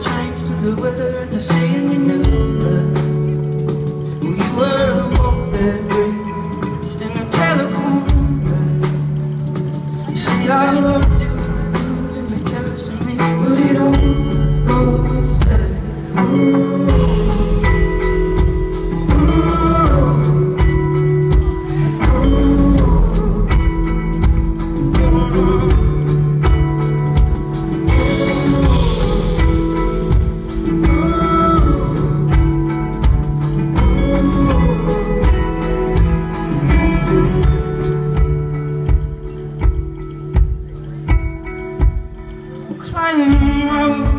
change the weather and the sea and you knew that you were the one that raised in a telephone. You see, I love. climb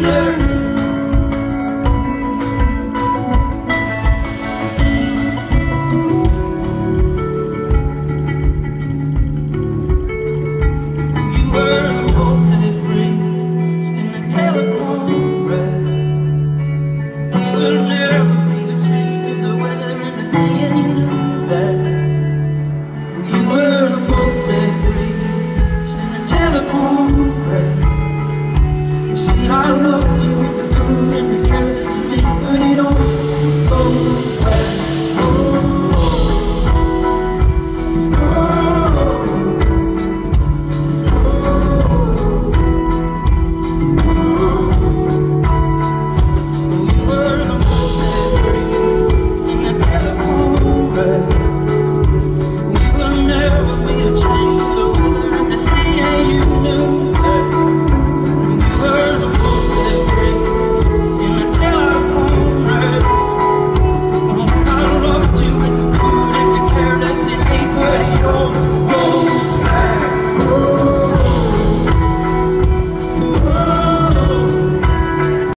learn